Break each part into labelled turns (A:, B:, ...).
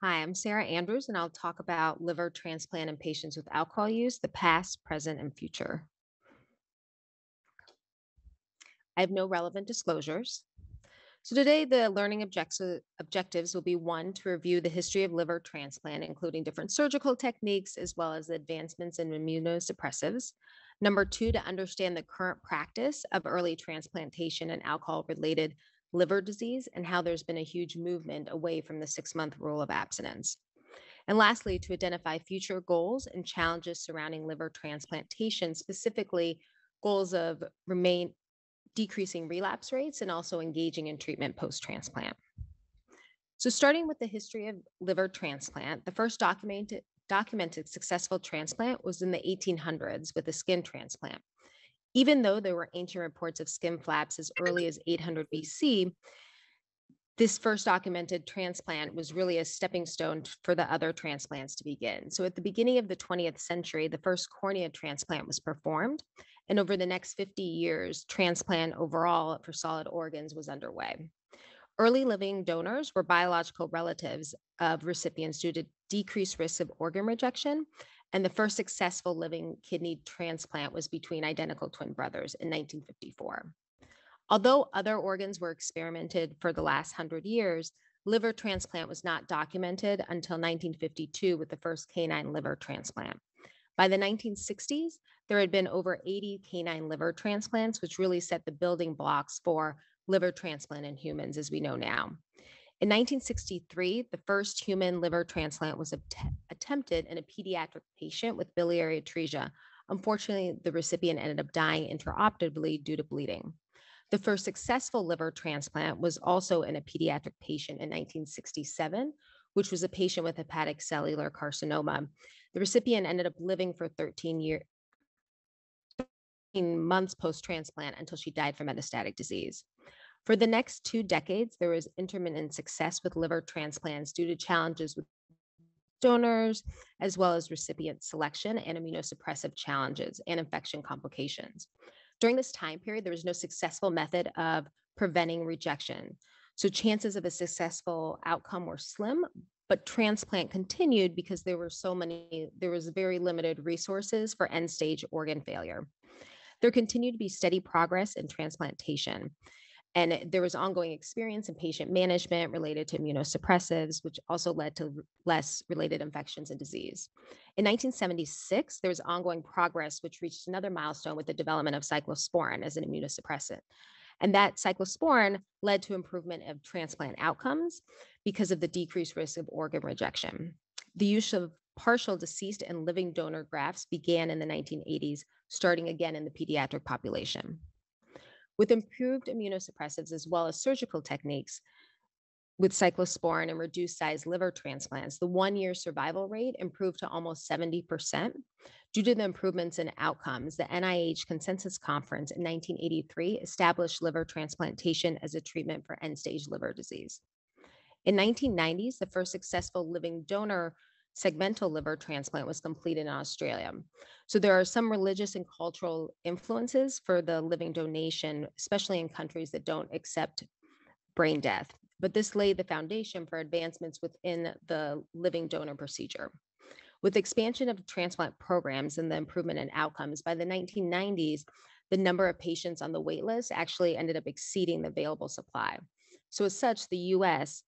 A: Hi, I'm Sarah Andrews, and I'll talk about liver transplant in patients with alcohol use, the past, present, and future. I have no relevant disclosures. So today, the learning objecti- objectives will be one, to review the history of liver transplant, including different surgical techniques, as well as advancements in immunosuppressives. Number two, to understand the current practice of early transplantation and alcohol-related liver disease and how there's been a huge movement away from the six month rule of abstinence. And lastly, to identify future goals and challenges surrounding liver transplantation, specifically goals of remain decreasing relapse rates and also engaging in treatment post transplant. So, starting with the history of liver transplant, the first documented, documented successful transplant was in the 1800s with a skin transplant. Even though there were ancient reports of skin flaps as early as 800 BC, this first documented transplant was really a stepping stone for the other transplants to begin. So, at the beginning of the 20th century, the first cornea transplant was performed. And over the next 50 years, transplant overall for solid organs was underway. Early living donors were biological relatives of recipients due to decreased risk of organ rejection and the first successful living kidney transplant was between identical twin brothers in 1954. Although other organs were experimented for the last 100 years, liver transplant was not documented until 1952 with the first canine liver transplant. By the 1960s, there had been over 80 canine liver transplants, which really set the building blocks for liver transplant in humans as we know now. In 1963, the first human liver transplant was att- attempted in a pediatric patient with biliary atresia. Unfortunately, the recipient ended up dying intraoperatively due to bleeding. The first successful liver transplant was also in a pediatric patient in 1967, which was a patient with hepatocellular carcinoma. The recipient ended up living for 13 years. months post transplant until she died from metastatic disease. For the next two decades, there was intermittent success with liver transplants due to challenges with donors, as well as recipient selection and immunosuppressive challenges and infection complications. During this time period, there was no successful method of preventing rejection. So chances of a successful outcome were slim, but transplant continued because there were so many, there was very limited resources for end stage organ failure. There continued to be steady progress in transplantation. And there was ongoing experience in patient management related to immunosuppressives, which also led to less related infections and disease. In 1976, there was ongoing progress, which reached another milestone with the development of cyclosporin as an immunosuppressant. And that cyclosporin led to improvement of transplant outcomes because of the decreased risk of organ rejection. The use of partial deceased and living donor grafts began in the 1980s, starting again in the pediatric population. With improved immunosuppressives as well as surgical techniques, with cyclosporin and reduced size liver transplants, the one year survival rate improved to almost 70%. Due to the improvements in outcomes, the NIH Consensus Conference in 1983 established liver transplantation as a treatment for end stage liver disease. In 1990s, the first successful living donor segmental liver transplant was completed in Australia. So there are some religious and cultural influences for the living donation, especially in countries that don't accept brain death. But this laid the foundation for advancements within the living donor procedure. With expansion of transplant programs and the improvement in outcomes, by the 1990s, the number of patients on the waitlist actually ended up exceeding the available supply. So, as such, the US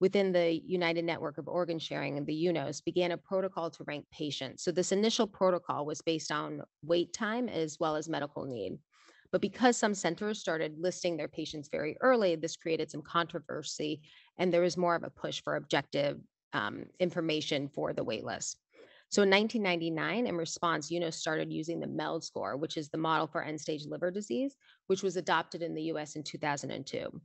A: within the United Network of Organ Sharing and the UNOS began a protocol to rank patients. So this initial protocol was based on wait time as well as medical need. But because some centers started listing their patients very early, this created some controversy, and there was more of a push for objective um, information for the waitlist. So in 1999, in response, UNOS started using the MELD score, which is the model for end stage liver disease, which was adopted in the US in 2002.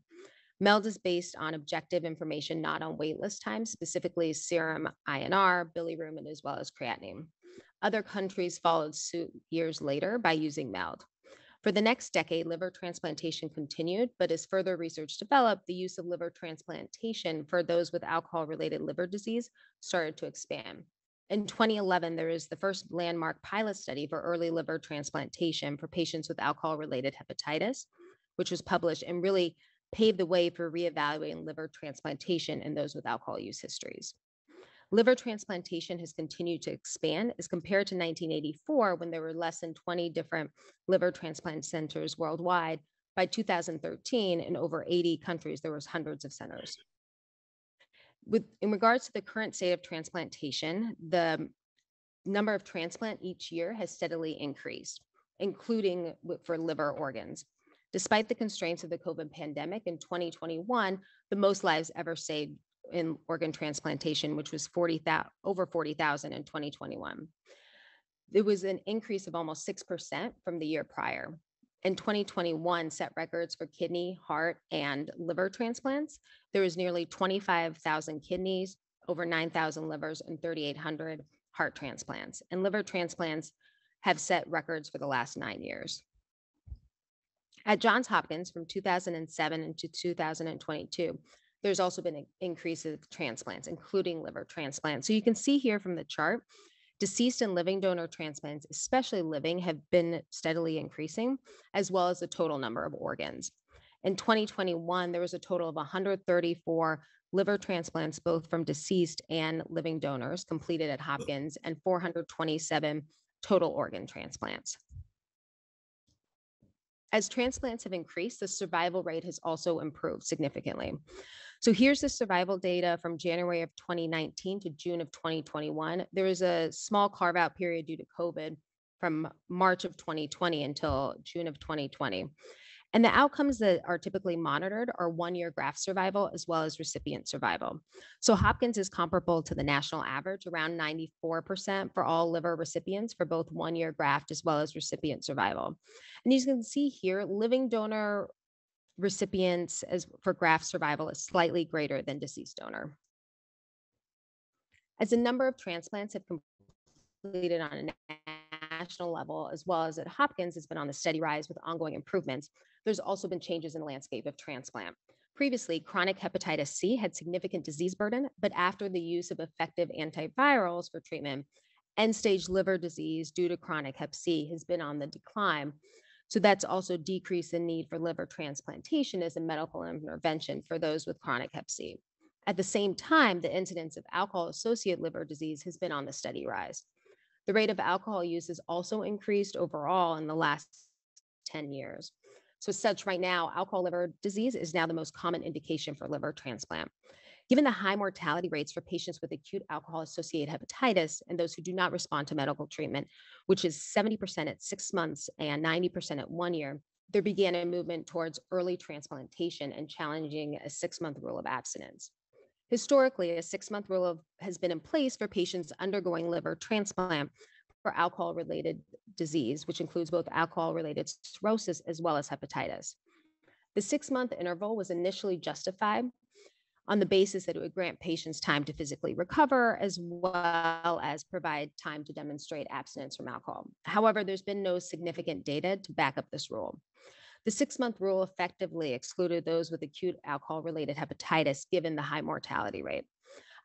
A: MELD is based on objective information, not on waitlist time, specifically serum INR, bilirubin, as well as creatinine. Other countries followed suit years later by using MELD. For the next decade, liver transplantation continued, but as further research developed, the use of liver transplantation for those with alcohol related liver disease started to expand. In 2011, there is the first landmark pilot study for early liver transplantation for patients with alcohol related hepatitis, which was published and really paved the way for reevaluating liver transplantation in those with alcohol use histories. Liver transplantation has continued to expand as compared to 1984, when there were less than 20 different liver transplant centers worldwide. By 2013, in over 80 countries, there was hundreds of centers. With in regards to the current state of transplantation, the number of transplant each year has steadily increased, including for liver organs. Despite the constraints of the COVID pandemic in 2021, the most lives ever saved in organ transplantation, which was 40, over 40,000 in 2021. There was an increase of almost 6% from the year prior. In 2021, set records for kidney, heart, and liver transplants. There was nearly 25,000 kidneys, over 9,000 livers, and 3,800 heart transplants. And liver transplants have set records for the last nine years. At Johns Hopkins from 2007 into 2022, there's also been an increase of transplants, including liver transplants. So you can see here from the chart, deceased and living donor transplants, especially living, have been steadily increasing, as well as the total number of organs. In 2021, there was a total of 134 liver transplants, both from deceased and living donors, completed at Hopkins, and 427 total organ transplants. As transplants have increased, the survival rate has also improved significantly. So here's the survival data from January of 2019 to June of 2021. There was a small carve out period due to COVID from March of 2020 until June of 2020. And the outcomes that are typically monitored are one year graft survival as well as recipient survival. So Hopkins is comparable to the national average, around 94% for all liver recipients for both one year graft as well as recipient survival. And as you can see here, living donor recipients as for graft survival is slightly greater than deceased donor. As the number of transplants have completed on a national level, as well as at Hopkins, has been on a steady rise with ongoing improvements there's also been changes in the landscape of transplant. Previously, chronic hepatitis C had significant disease burden, but after the use of effective antivirals for treatment, end stage liver disease due to chronic hep C has been on the decline. So that's also decreased the need for liver transplantation as a medical intervention for those with chronic hep C. At the same time, the incidence of alcohol associated liver disease has been on the steady rise. The rate of alcohol use has also increased overall in the last 10 years. So, as such, right now, alcohol liver disease is now the most common indication for liver transplant. Given the high mortality rates for patients with acute alcohol associated hepatitis and those who do not respond to medical treatment, which is 70% at six months and 90% at one year, there began a movement towards early transplantation and challenging a six month rule of abstinence. Historically, a six month rule of, has been in place for patients undergoing liver transplant for alcohol related disease, which includes both alcohol related cirrhosis as well as hepatitis. The six month interval was initially justified on the basis that it would grant patients time to physically recover as well as provide time to demonstrate abstinence from alcohol. However, there's been no significant data to back up this rule. The six month rule effectively excluded those with acute alcohol related hepatitis given the high mortality rate.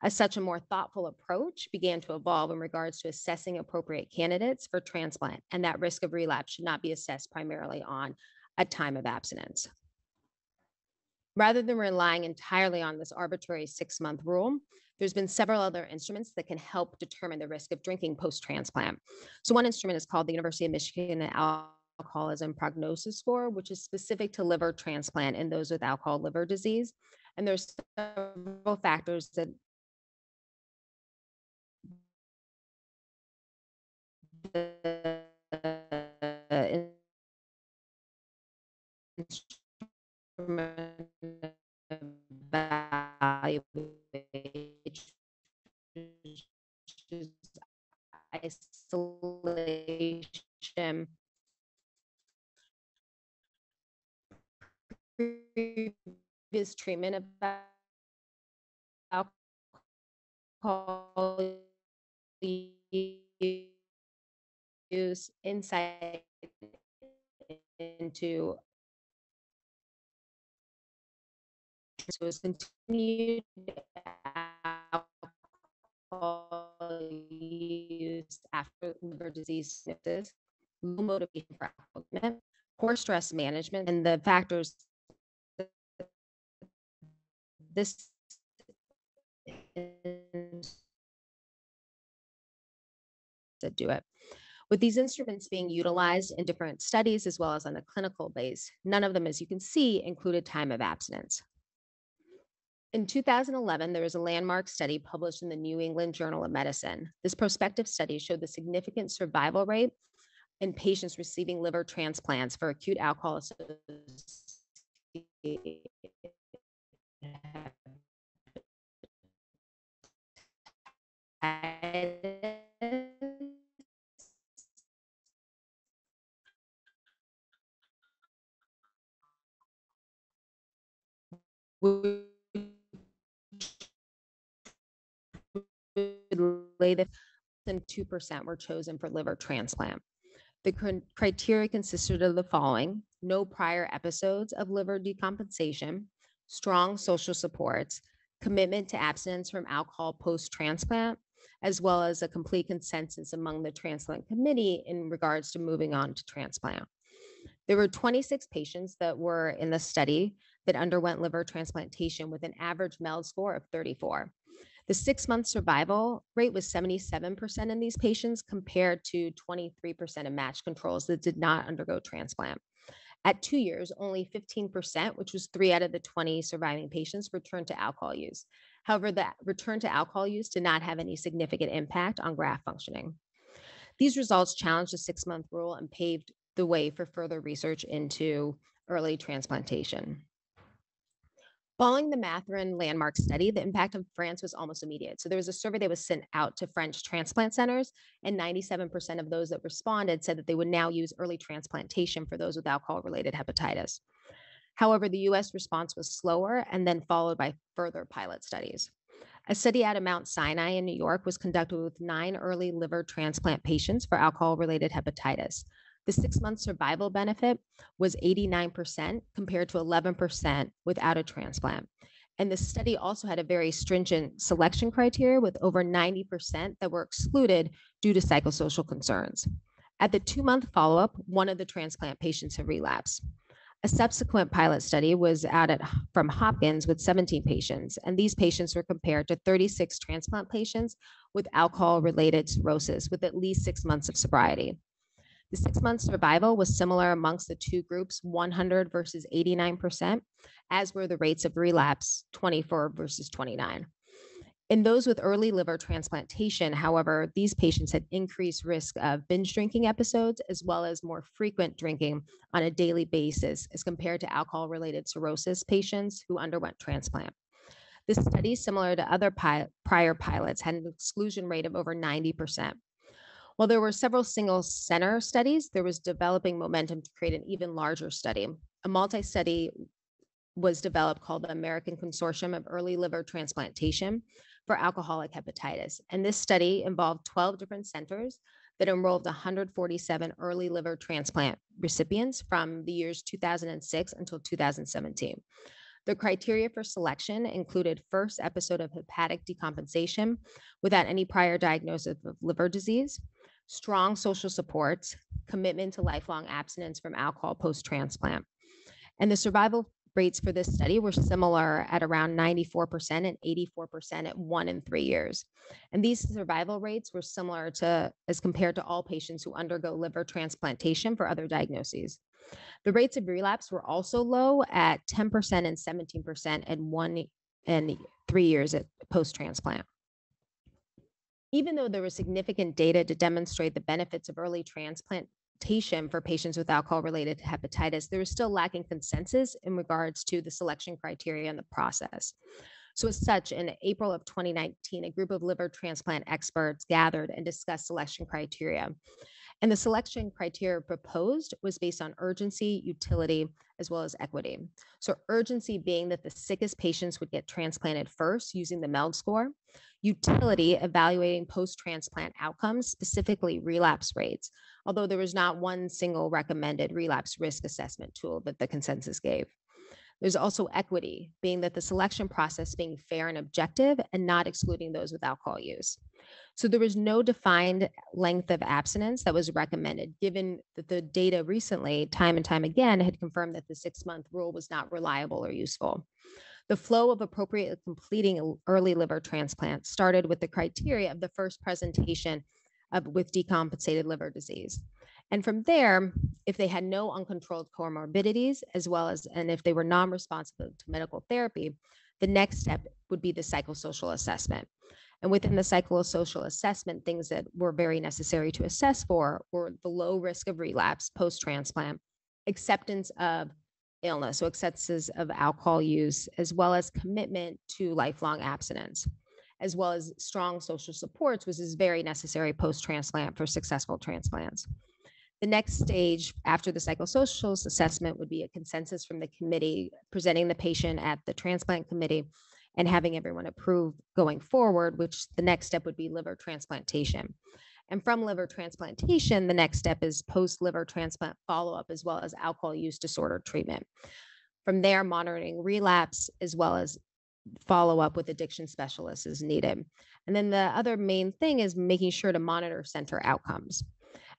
A: As such, a more thoughtful approach began to evolve in regards to assessing appropriate candidates for transplant, and that risk of relapse should not be assessed primarily on a time of abstinence. Rather than relying entirely on this arbitrary six month rule, there's been several other instruments that can help determine the risk of drinking post transplant. So, one instrument is called the University of Michigan Alcoholism Prognosis Score, which is specific to liver transplant in those with alcohol liver disease. And there's several factors that isolation previous treatment of alcohol use insight into so it's continued use after liver disease sniffs, low motivation for alcohol poor stress management, and the factors this that do it. With these instruments being utilized in different studies as well as on a clinical base, none of them, as you can see, included time of abstinence. In 2011, there was a landmark study published in the New England Journal of Medicine. This prospective study showed the significant survival rate in patients receiving liver transplants for acute alcohol the than 2% were chosen for liver transplant. The criteria consisted of the following no prior episodes of liver decompensation, strong social supports, commitment to abstinence from alcohol post transplant, as well as a complete consensus among the transplant committee in regards to moving on to transplant. There were 26 patients that were in the study that underwent liver transplantation with an average MELD score of 34. The six month survival rate was 77% in these patients compared to 23% of match controls that did not undergo transplant. At two years, only 15%, which was three out of the 20 surviving patients, returned to alcohol use. However, the return to alcohol use did not have any significant impact on graft functioning. These results challenged the six month rule and paved the way for further research into early transplantation. Following the Mathurin landmark study, the impact of France was almost immediate. So there was a survey that was sent out to French transplant centers, and 97% of those that responded said that they would now use early transplantation for those with alcohol related hepatitis. However, the US response was slower and then followed by further pilot studies. A study at Mount Sinai in New York was conducted with nine early liver transplant patients for alcohol related hepatitis. The six month survival benefit was 89% compared to 11% without a transplant. And the study also had a very stringent selection criteria with over 90% that were excluded due to psychosocial concerns. At the two month follow up, one of the transplant patients had relapsed. A subsequent pilot study was added from Hopkins with 17 patients, and these patients were compared to 36 transplant patients with alcohol related cirrhosis with at least six months of sobriety. The six month survival was similar amongst the two groups 100 versus 89%, as were the rates of relapse 24 versus 29. In those with early liver transplantation, however, these patients had increased risk of binge drinking episodes as well as more frequent drinking on a daily basis as compared to alcohol related cirrhosis patients who underwent transplant. This study, similar to other pi- prior pilots, had an exclusion rate of over 90%. While there were several single center studies, there was developing momentum to create an even larger study. A multi study was developed called the American Consortium of Early Liver Transplantation for Alcoholic Hepatitis. And this study involved 12 different centers that enrolled 147 early liver transplant recipients from the years 2006 until 2017. The criteria for selection included first episode of hepatic decompensation without any prior diagnosis of liver disease, strong social supports, commitment to lifelong abstinence from alcohol post transplant. And the survival rates for this study were similar at around 94% and 84% at one and three years. And these survival rates were similar to as compared to all patients who undergo liver transplantation for other diagnoses. The rates of relapse were also low at 10% and 17% at one and three years at post transplant even though there was significant data to demonstrate the benefits of early transplantation for patients with alcohol related hepatitis, there was still lacking consensus in regards to the selection criteria and the process. So, as such, in April of 2019, a group of liver transplant experts gathered and discussed selection criteria. And the selection criteria proposed was based on urgency, utility, as well as equity. So, urgency being that the sickest patients would get transplanted first using the MELD score, utility evaluating post transplant outcomes, specifically relapse rates, although there was not one single recommended relapse risk assessment tool that the consensus gave. There's also equity, being that the selection process being fair and objective and not excluding those with alcohol use. So there was no defined length of abstinence that was recommended, given that the data recently, time and time again, had confirmed that the six month rule was not reliable or useful. The flow of appropriately completing early liver transplant started with the criteria of the first presentation of, with decompensated liver disease. And from there, if they had no uncontrolled comorbidities, as well as, and if they were non responsive to medical therapy, the next step would be the psychosocial assessment. And within the psychosocial assessment, things that were very necessary to assess for were the low risk of relapse post transplant, acceptance of illness, so acceptance of alcohol use, as well as commitment to lifelong abstinence, as well as strong social supports, which is very necessary post transplant for successful transplants. The next stage after the psychosocial assessment would be a consensus from the committee presenting the patient at the transplant committee and having everyone approve going forward, which the next step would be liver transplantation. And from liver transplantation, the next step is post liver transplant follow up as well as alcohol use disorder treatment. From there, monitoring relapse as well as follow up with addiction specialists is needed. And then the other main thing is making sure to monitor center outcomes.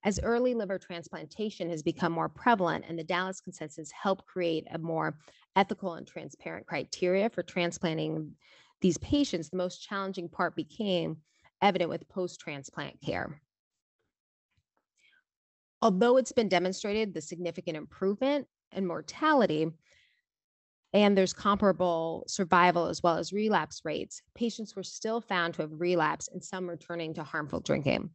A: As early liver transplantation has become more prevalent and the Dallas consensus helped create a more ethical and transparent criteria for transplanting these patients, the most challenging part became evident with post transplant care. Although it's been demonstrated the significant improvement in mortality, and there's comparable survival as well as relapse rates, patients were still found to have relapsed and some returning to harmful drinking.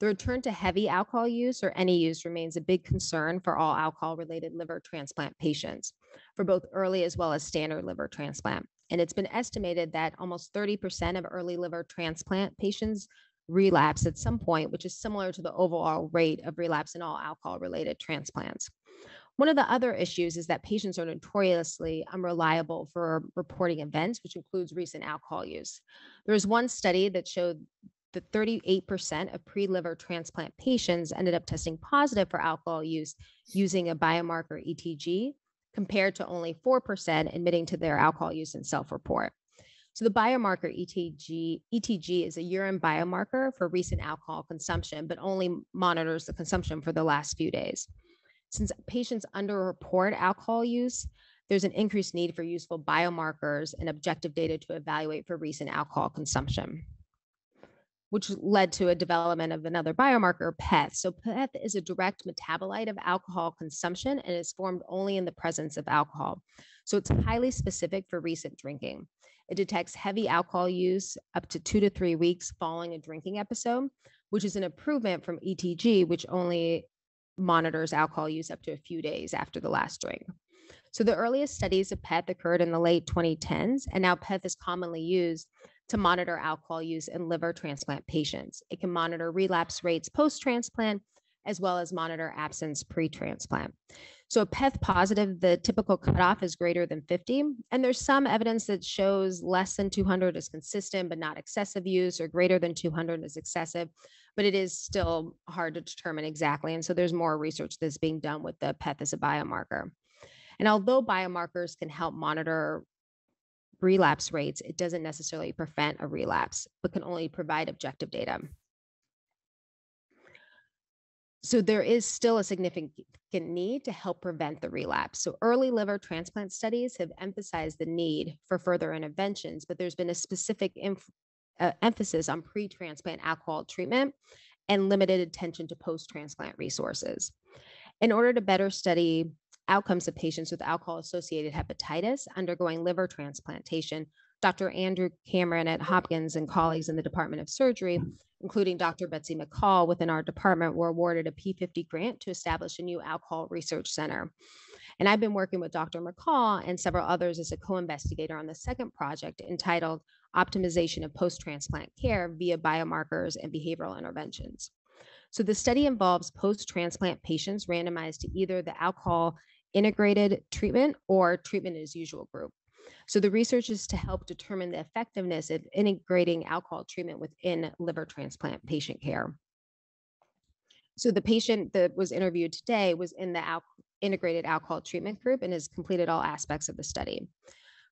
A: The return to heavy alcohol use or any use remains a big concern for all alcohol related liver transplant patients for both early as well as standard liver transplant. And it's been estimated that almost 30% of early liver transplant patients relapse at some point, which is similar to the overall rate of relapse in all alcohol related transplants. One of the other issues is that patients are notoriously unreliable for reporting events, which includes recent alcohol use. There was one study that showed that 38% of pre liver transplant patients ended up testing positive for alcohol use using a biomarker ETG, compared to only 4% admitting to their alcohol use and self report. So the biomarker ETG, ETG is a urine biomarker for recent alcohol consumption, but only monitors the consumption for the last few days. Since patients underreport alcohol use, there's an increased need for useful biomarkers and objective data to evaluate for recent alcohol consumption which led to a development of another biomarker, PEth. So, PEth is a direct metabolite of alcohol consumption and is formed only in the presence of alcohol. So, it's highly specific for recent drinking. It detects heavy alcohol use up to two to three weeks following a drinking episode, which is an improvement from ETG, which only monitors alcohol use up to a few days after the last drink. So, the earliest studies of PEth occurred in the late 2010s, and now PEth is commonly used to monitor alcohol use in liver transplant patients. It can monitor relapse rates post transplant as well as monitor absence pre transplant. So, a PEth positive, the typical cutoff is greater than 50. And there's some evidence that shows less than 200 is consistent, but not excessive use, or greater than 200 is excessive. But it is still hard to determine exactly. And so, there's more research that's being done with the PEth as a biomarker. And although biomarkers can help monitor relapse rates, it doesn't necessarily prevent a relapse, but can only provide objective data. So there is still a significant need to help prevent the relapse. So early liver transplant studies have emphasized the need for further interventions, but there's been a specific inf- uh, emphasis on pre-transplant alcohol treatment and limited attention to post-transplant resources. In order to better study outcomes of patients with alcohol associated hepatitis undergoing liver transplantation. Dr. Andrew Cameron at Hopkins and colleagues in the Department of Surgery, including Dr. Betsy McCaul within our department, were awarded a P50 grant to establish a new alcohol research center. And I've been working with Dr. McCaul and several others as a co investigator on the second project entitled Optimization of Post Transplant Care via Biomarkers and Behavioral Interventions. So the study involves post transplant patients randomized to either the alcohol integrated treatment or treatment as usual group. So the research is to help determine the effectiveness of integrating alcohol treatment within liver transplant patient care. So the patient that was interviewed today was in the al- integrated alcohol treatment group and has completed all aspects of the study.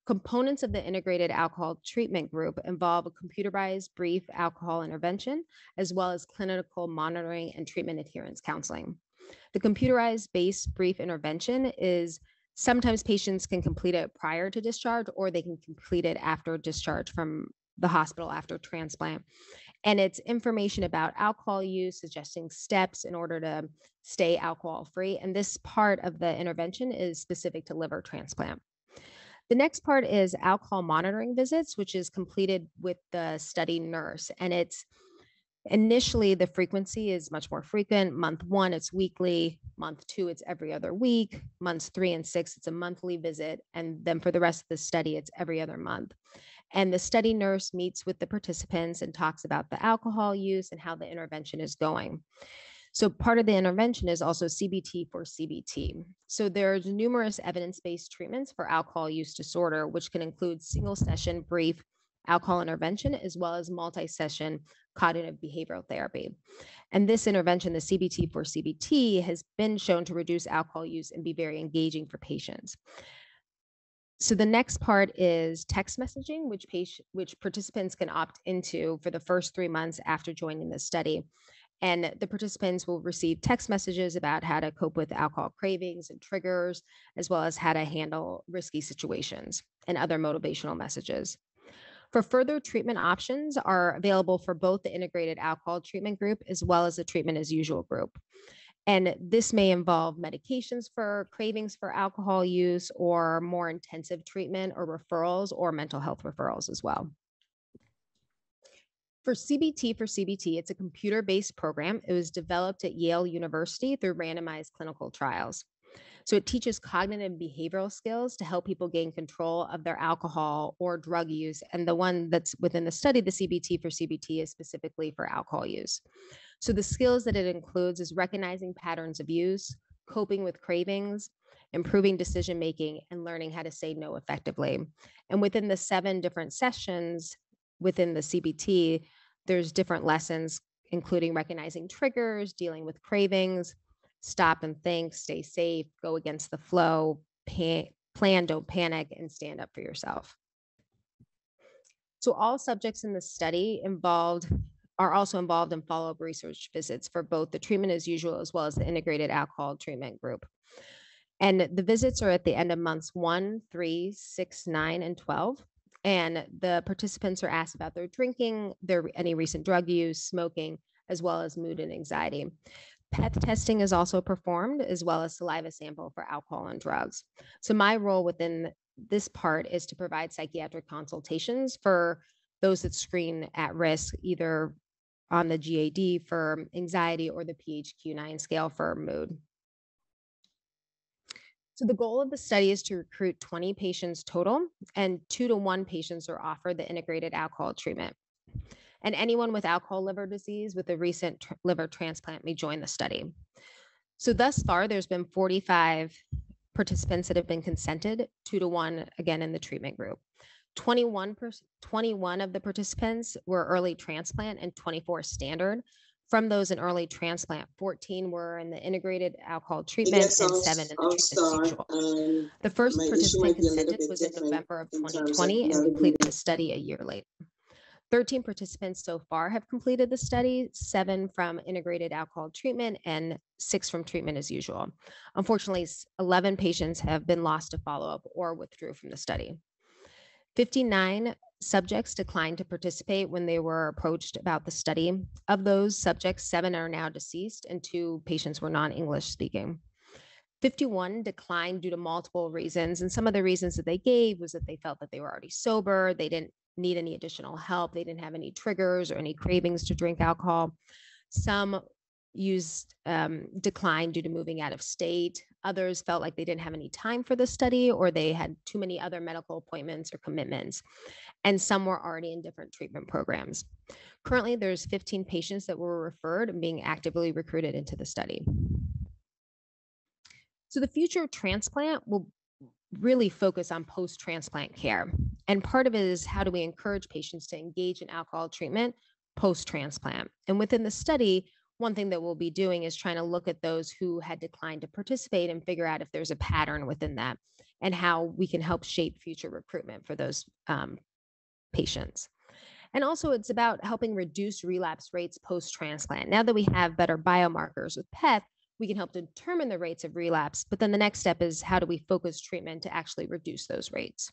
A: Components of the integrated alcohol treatment group involve a computerized brief alcohol intervention, as well as clinical monitoring and treatment adherence counseling. The computerized base brief intervention is sometimes patients can complete it prior to discharge or they can complete it after discharge from the hospital after transplant. And it's information about alcohol use, suggesting steps in order to stay alcohol free. And this part of the intervention is specific to liver transplant. The next part is alcohol monitoring visits, which is completed with the study nurse. And it's initially the frequency is much more frequent. Month one, it's weekly. Month two, it's every other week. Months three and six, it's a monthly visit. And then for the rest of the study, it's every other month. And the study nurse meets with the participants and talks about the alcohol use and how the intervention is going. So part of the intervention is also CBT for CBT. So there's numerous evidence-based treatments for alcohol use disorder, which can include single session brief alcohol intervention, as well as multi-session cognitive behavioral therapy. And this intervention, the CBT for CBT, has been shown to reduce alcohol use and be very engaging for patients. So the next part is text messaging, which patient, which participants can opt into for the first three months after joining the study. And the participants will receive text messages about how to cope with alcohol cravings and triggers, as well as how to handle risky situations and other motivational messages. For further treatment options are available for both the integrated alcohol treatment group as well as the treatment as usual group. And this may involve medications for cravings for alcohol use or more intensive treatment or referrals or mental health referrals as well. For CBT for CBT, it's a computer based program. It was developed at Yale University through randomized clinical trials. So it teaches cognitive and behavioral skills to help people gain control of their alcohol or drug use. And the one that's within the study, the CBT for CBT, is specifically for alcohol use. So the skills that it includes is recognizing patterns of use, coping with cravings, improving decision making, and learning how to say no effectively. And within the seven different sessions within the CBT, there's different lessons, including recognizing triggers, dealing with cravings, stop and think, stay safe, go against the flow, pan, plan, don't panic, and stand up for yourself. So all subjects in the study involved are also involved in follow-up research visits for both the treatment as usual as well as the integrated alcohol treatment group. And the visits are at the end of months one, three, six, nine, and 12 and the participants are asked about their drinking, their any recent drug use, smoking, as well as mood and anxiety. PEth testing is also performed, as well as saliva sample for alcohol and drugs. So my role within this part is to provide psychiatric consultations for those that screen at risk, either on the GAD for anxiety or the PHQ-9 scale for mood. So the goal of the study is to recruit 20 patients total, and two to one patients are offered the integrated alcohol treatment. And anyone with alcohol liver disease with a recent tr- liver transplant may join the study. So thus far, there's been 45 participants that have been consented, two to one again in the treatment group. 21, per, 21 of the participants were early transplant and 24 standard, from those in early transplant, 14 were in the integrated alcohol treatment
B: Yes,
A: and seven in the
B: I'll
A: treatment
B: start. Um,
A: The first participant
B: might be a little
A: consented was in November of
B: in terms of
A: 2020 and completed the study a year later. 13 participants so far have completed the study, seven from integrated alcohol treatment and six from treatment as usual. Unfortunately, 11 patients have been lost to follow-up or withdrew from the study. 59 subjects declined to participate when they were approached about the study. Of those subjects, seven are now deceased and two patients were non-English speaking. 51 declined due to multiple reasons. And some of the reasons that they gave was that they felt that they were already sober, they didn't need any additional help, they didn't have any triggers or any cravings to drink alcohol. Some used um, decline due to moving out of state. Others felt like they didn't have any time for the study or they had too many other medical appointments or commitments. And some were already in different treatment programs. Currently, there's 15 patients that were referred and being actively recruited into the study. So the future of transplant will really focus on post-transplant care. And part of it is how do we encourage patients to engage in alcohol treatment post-transplant? And within the study, one thing that we'll be doing is trying to look at those who had declined to participate and figure out if there's a pattern within that and how we can help shape future recruitment for those um, patients. And also, it's about helping reduce relapse rates post transplant. Now that we have better biomarkers with PEth, we can help determine the rates of relapse. But then the next step is how do we focus treatment to actually reduce those rates?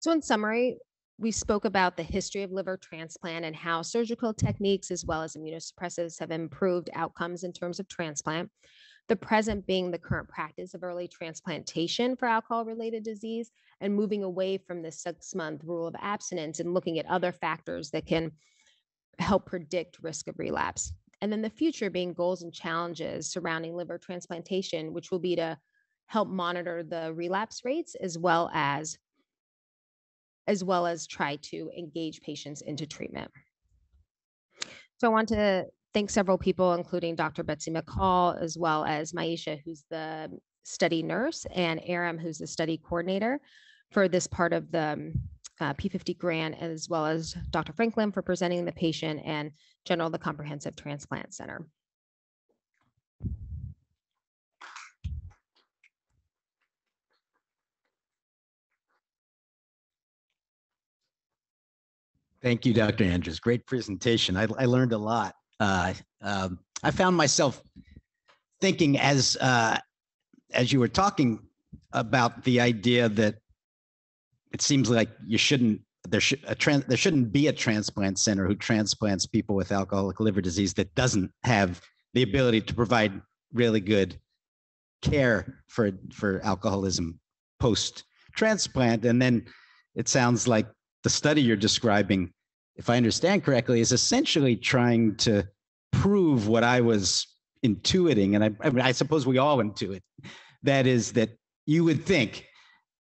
A: So, in summary, we spoke about the history of liver transplant and how surgical techniques as well as immunosuppressives have improved outcomes in terms of transplant. The present being the current practice of early transplantation for alcohol related disease and moving away from the six month rule of abstinence and looking at other factors that can help predict risk of relapse. And then the future being goals and challenges surrounding liver transplantation, which will be to help monitor the relapse rates as well as as well as try to engage patients into treatment. So I want to thank several people, including Dr. Betsy McCaul, as well as Maisha, who's the study nurse, and Aram, who's the study coordinator for this part of the um, uh, P50 grant, as well as Dr. Franklin for presenting the patient and General the Comprehensive Transplant Center.
B: Thank you, Dr. Andrews. Great presentation. I, I learned a lot. Uh, um, I found myself thinking as uh, as you were talking about the idea that it seems like you shouldn't there should a trans, there shouldn't be a transplant center who transplants people with alcoholic liver disease that doesn't have the ability to provide really good care for for alcoholism post transplant and then it sounds like the study you're describing, if I understand correctly, is essentially trying to prove what I was intuiting, and I, I, mean, I suppose we all intuit. That is that you would think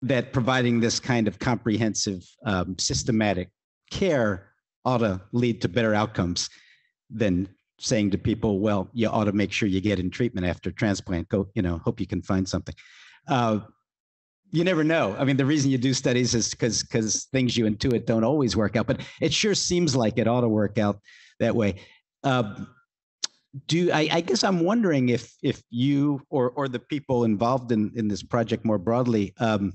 B: that providing this kind of comprehensive, um, systematic care ought to lead to better outcomes than saying to people, "Well, you ought to make sure you get in treatment after transplant. Go, you know, hope you can find something." Uh, you never know. I mean, the reason you do studies is because because things you intuit don't always work out, but it sure seems like it ought to work out that way. Uh, do I, I, guess I'm wondering if if you or or the people involved in in this project more broadly um,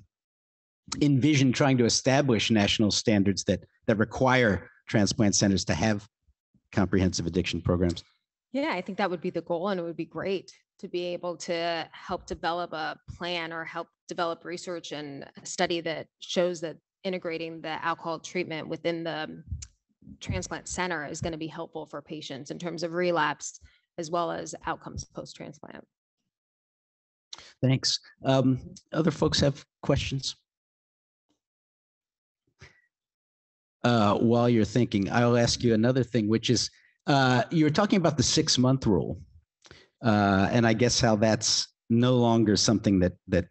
B: envision trying to establish national standards that that require transplant centers to have comprehensive addiction programs.
A: Yeah, I think that would be the goal, and it would be great to be able to help develop a plan or help develop research and study that shows that integrating the alcohol treatment within the transplant center is going to be helpful for patients in terms of relapse as well as outcomes post transplant.
B: Thanks. Um, other folks have questions? Uh, while you're thinking, I'll ask you another thing, which is uh, you were talking about the six month rule uh, and I guess how that's no longer something that that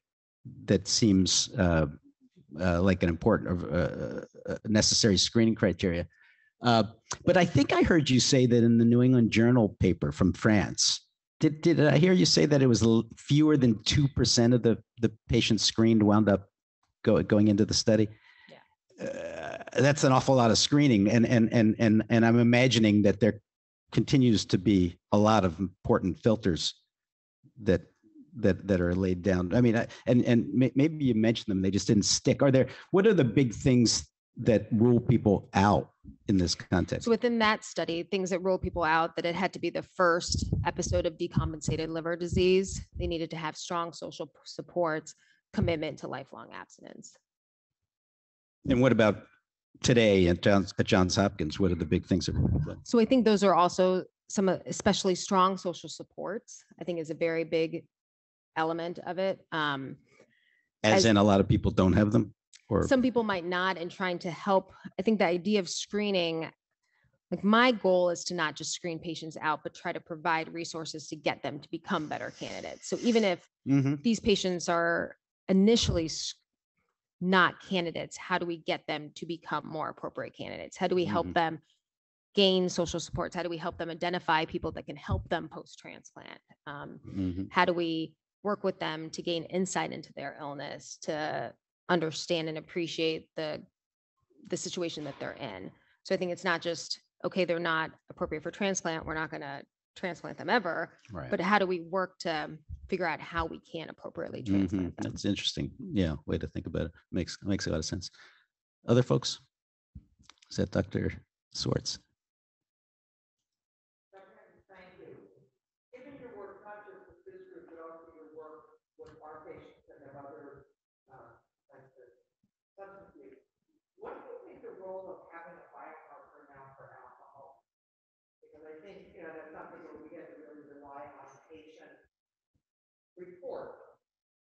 B: that seems uh, uh, like an important, uh, uh, necessary screening criteria. Uh, but I think I heard you say that in the New England Journal paper from France. Did, did I hear you say that it was fewer than two percent of the the patients screened wound up go, going into the study? Yeah. that's an awful lot of screening, and and and and and I'm imagining that there continues to be a lot of important filters that that that are laid down. I mean, and and maybe you mentioned them, they just didn't stick. Are there? What are the big things that rule people out in this context?
A: So within that study, things that rule people out that it had to be the first episode of decompensated liver disease. They needed to have strong social supports, commitment to lifelong abstinence.
B: And what about today at Johns, at Johns Hopkins? What are the big things that
A: So I think those are also some especially strong social supports. I think is a very big element of it. Um,
B: as, as in a lot of people don't have them
A: or some people might not and trying to help. I think the idea of screening like my goal is to not just screen patients out but try to provide resources to get them to become better candidates so even if mm-hmm. these patients are initially not candidates how do we get them to become more appropriate candidates how do we help mm-hmm. them gain social supports how do we help them identify people that can help them post transplant um, mm-hmm. how do we work with them to gain insight into their illness to understand and appreciate the the situation that they're in so i think it's not just okay they're not appropriate for transplant we're not going to transplant them ever right. but how do we work to figure out how we can appropriately transplant
B: mm-hmm. that's interesting. Yeah way to think about it. Makes makes a lot of sense. Other folks? Is that dr swartz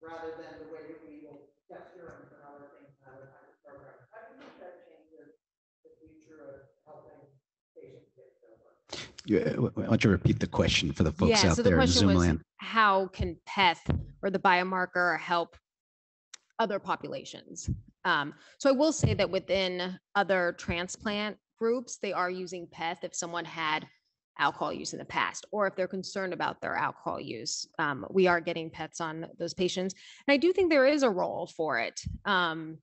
C: rather than the way that we will test urine and other things in other kinds of programs. How do you think that changes the future of helping patients get sober?
B: You- Why don't you repeat the question for the folks
A: Yeah,
B: out
A: so the
B: there in Zoom
A: was,
B: land?
A: how can PEth or the biomarker help other populations? Um, so I will say that within other transplant groups, they are using PEth if someone had alcohol use in the past, or if they're concerned about their alcohol use. Um, we are getting PEths on those patients. And I do think there is a role for it. Um,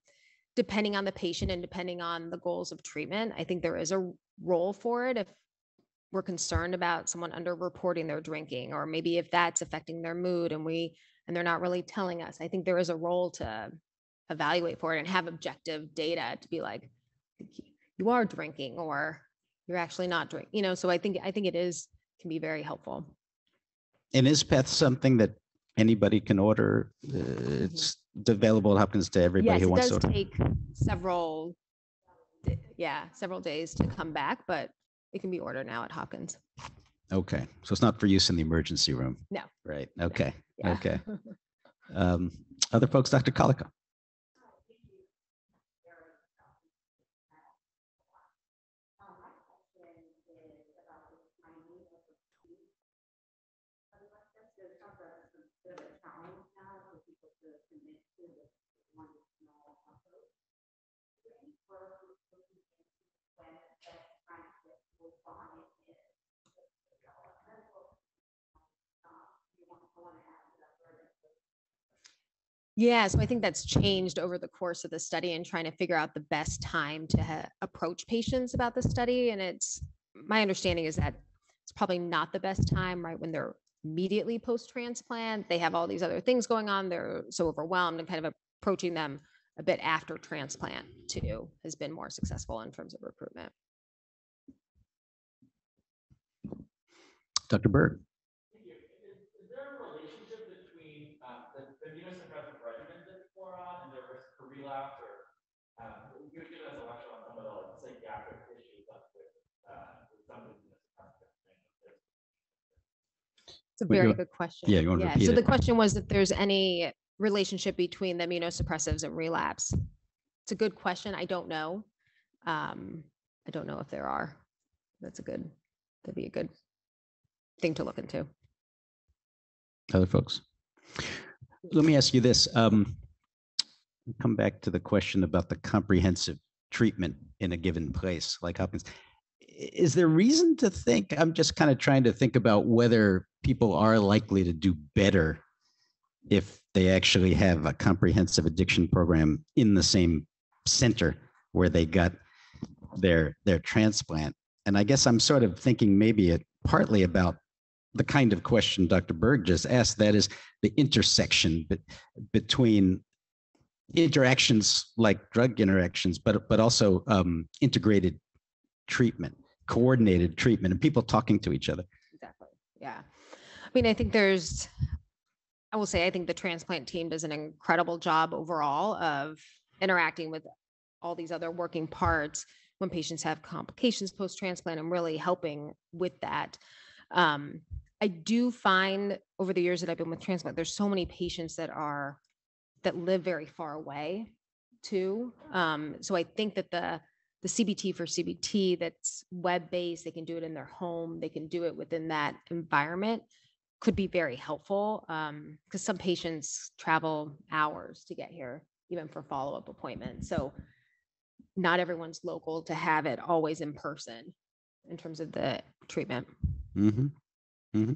A: depending on the patient and depending on the goals of treatment, I think there is a role for it if we're concerned about someone underreporting their drinking, or maybe if that's affecting their mood and we, and they're not really telling us. I think there is a role to evaluate for it and have objective data to be like, you are drinking or you're actually not doing you know, so I think, I think it is, can be very helpful.
B: And is PEth something that anybody can order? Uh, It's available at Hopkins to everybody
A: Mm-hmm. Yes,
B: who
A: it
B: wants
A: does
B: to. order?
A: take several, yeah, several days to come back, but it can be ordered now at Hopkins.
B: Okay, so it's not for use in the emergency room?
A: No.
B: Right, okay,
A: Yeah.
B: okay. Um, Other folks, Dr. Colica?
A: Yeah, so I think that's changed over the course of the study and trying to figure out the best time to ha- approach patients about the study. And it's, my understanding is that it's probably not the best time, right, when they're immediately post-transplant. They have all these other things going on. They're so overwhelmed and kind of approaching them a bit after transplant too has been more successful in terms of recruitment.
B: Dr. Berg?
D: Thank you. Is, is there a relationship between, uh, the, the immunosuppressive regimen that people are on and their risk for relapse or, um, you've given us a lecture on some of the like, psychiatric issues up with, uh, with some of the
A: It's a very good question.
B: yeah, you wanna repeat
A: So
B: it?
A: the question was if there's any relationship between the immunosuppressives and relapse. It's a good question. I don't know. Um, I don't know if there are. That's a good, that'd be a good thing to look into.
B: Other folks? Let me ask you this. um, Come back to the question about the comprehensive treatment in a given place like Hopkins. Is there reason to think, I'm just kind of trying to think about whether people are likely to do better if they actually have a comprehensive addiction program in the same center where they got their, their transplant. And I guess I'm sort of thinking maybe it partly about the kind of question Dr. Berg just asked, that is the intersection be- between interactions like drug interactions, but, but also um, integrated treatment, coordinated treatment, and people talking to each other.
A: Exactly. Yeah. I mean, I think there's, I will say, I think the transplant team does an incredible job overall of interacting with all these other working parts when patients have complications post-transplant and really helping with that. Um, I do find over the years that I've been with transplant, there's so many patients that are, that live very far away too. Um, so I think that the, the CBT for CBT that's web-based, they can do it in their home, they can do it within that environment could be very helpful. Um, because some patients travel hours to get here, even for follow-up appointments. So not everyone's local to have it always in person in terms of the treatment.
B: Mm-hmm. Mm-hmm.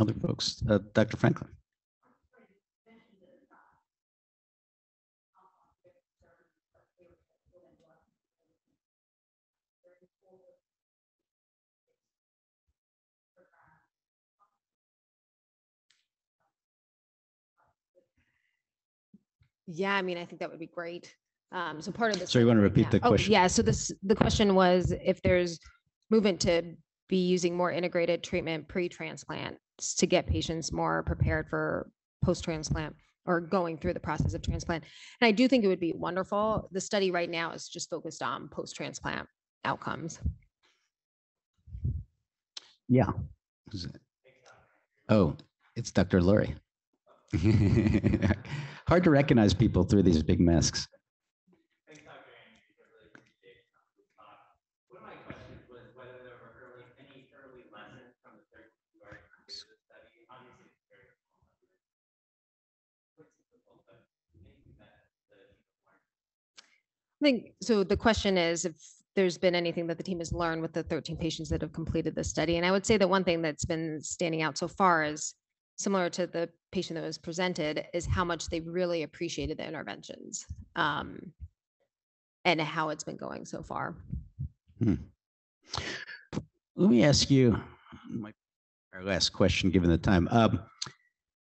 B: Other folks, uh, Dr. Franklin.
A: Yeah, I mean, I think that would be great. Um, so part of this.
B: So you want to repeat
A: Yeah.
B: the
A: Oh,
B: question?
A: Yeah, so this, the question was if there's movement to be using more integrated treatment pre-transplant to get patients more prepared for post-transplant or going through the process of transplant. And I do think it would be wonderful. The study right now is just focused on post-transplant outcomes.
B: Yeah. Oh, it's Dr. Laurie. Hard to recognize people through these big masks.
A: I think, so the question is if there's been anything that the team has learned with the 13 patients that have completed the study. And I would say that one thing that's been standing out so far is similar to the patient that was presented is how much they really appreciated the interventions um, and how it's been going so far.
B: Let me ask you, my, our last question, given the time. Um,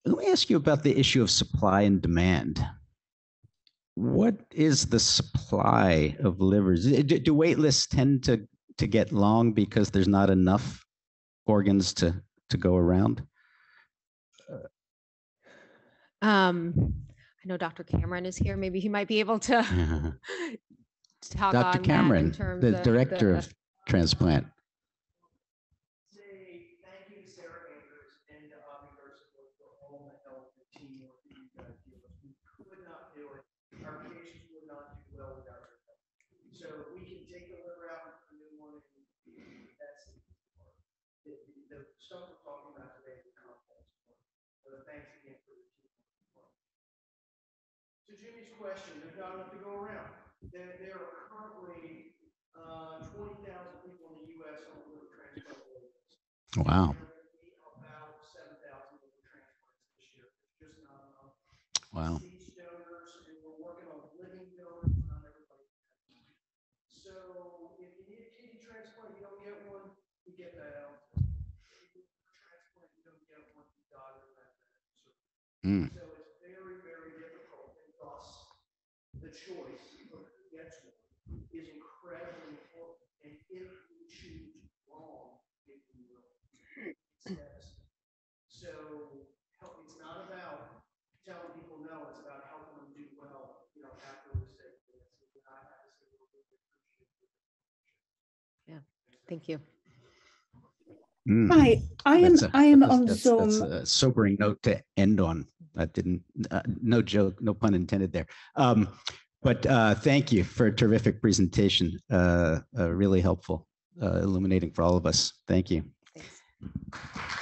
B: let me ask you about the issue of supply and demand. What is the supply of livers? Do, do wait lists tend to, to get long because there's not enough organs to, to go around?
A: Um, I know Dr. Cameron is here. Maybe he might be able to talk on that
B: Dr.
A: in
B: Cameron,
A: terms
B: the
A: of
B: director
A: the-
B: of transplant.
C: say thank you to Sarah Andrews and to Avi Gersick for all the help and teamwork that you guys give us. We could not do it. Our patients would not do well without your help. So if we can take the liver out and put a new one, in, that's the easy part. The, the- the stuff we're talking about today is the complex part. So thanks again for the teamwork. To Jimmy's question, there's not enough to go around. There, there are currently, uh, twenty thousand people in the US on liver transplant waivers.
B: Wow.
C: There are be About seven thousand liver transplants this year, just not enough.
B: Wow.
C: Deceased donors, and we're working on living donors, not everybody. So if you need a kidney transplant, you don't get one, you get that. Transplant, you don't get one, you die with that.
B: Mm.
C: So it's very, very difficult, and thus, the choice of who gets one is incredibly important. And if we choose wrong, it will. It's devastating. So, help, it's not about telling people no, it's about helping them do well, you know, after the state. And I have to say, we're really appreciative.
A: Thank you.
B: Mm.
E: Hi, I am,
B: That's a-
E: I am
B: that's-
E: on
B: that's-
E: Zoom.
B: That's a sobering note to end on. That didn't, uh, no joke, no pun intended there. Um, But uh, thank you for a terrific presentation. uh, uh, Really helpful, uh, illuminating for all of us. Thank you.
A: Thanks.